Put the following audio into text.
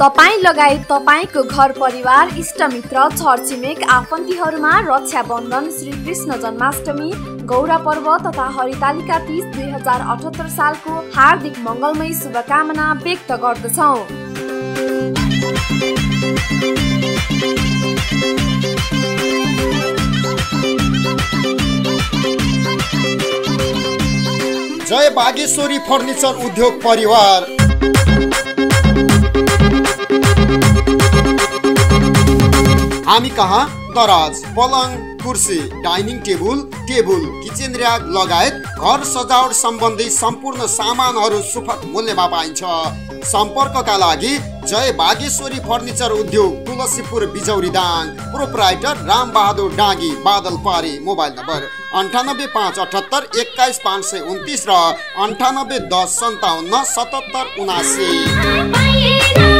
तपाईँ लगायत तपाईँको घर परिवार इष्टमित्र छरछिमेक आफन्तीहरूमा रक्षाबन्धन श्री कृष्ण जन्माष्टमी गौरा पर्व तथा हरितालिका तिज दुई हजार अठहत्तर सालको हार्दिक मङ्गलमय शुभकामना व्यक्त गर्दछौँ। जय बागेश्वरी फर्निचर उद्योग परिवार। हामी कहाँ? दराज पलङ कुर्सी dining table table kitchen rack लगायत घर सजावट सम्बन्धी सम्पूर्ण सामानहरू सुपथ मूल्यमा पाइन्छ सम्पर्कका लागि जय बागेश्वरी फर्निचर उद्योग तुलसीपुर बिजौरी दाङ प्रोपराइटर रामबहादुर डाँगी बादल पारी मोबाइल नम्बर अन्ठानब्बे पाँच अठहत्तर एक्काइस पाँच सय उन्तिस र अन्ठानब्बे दस सन्ताउन्न सतहत्तर उनासी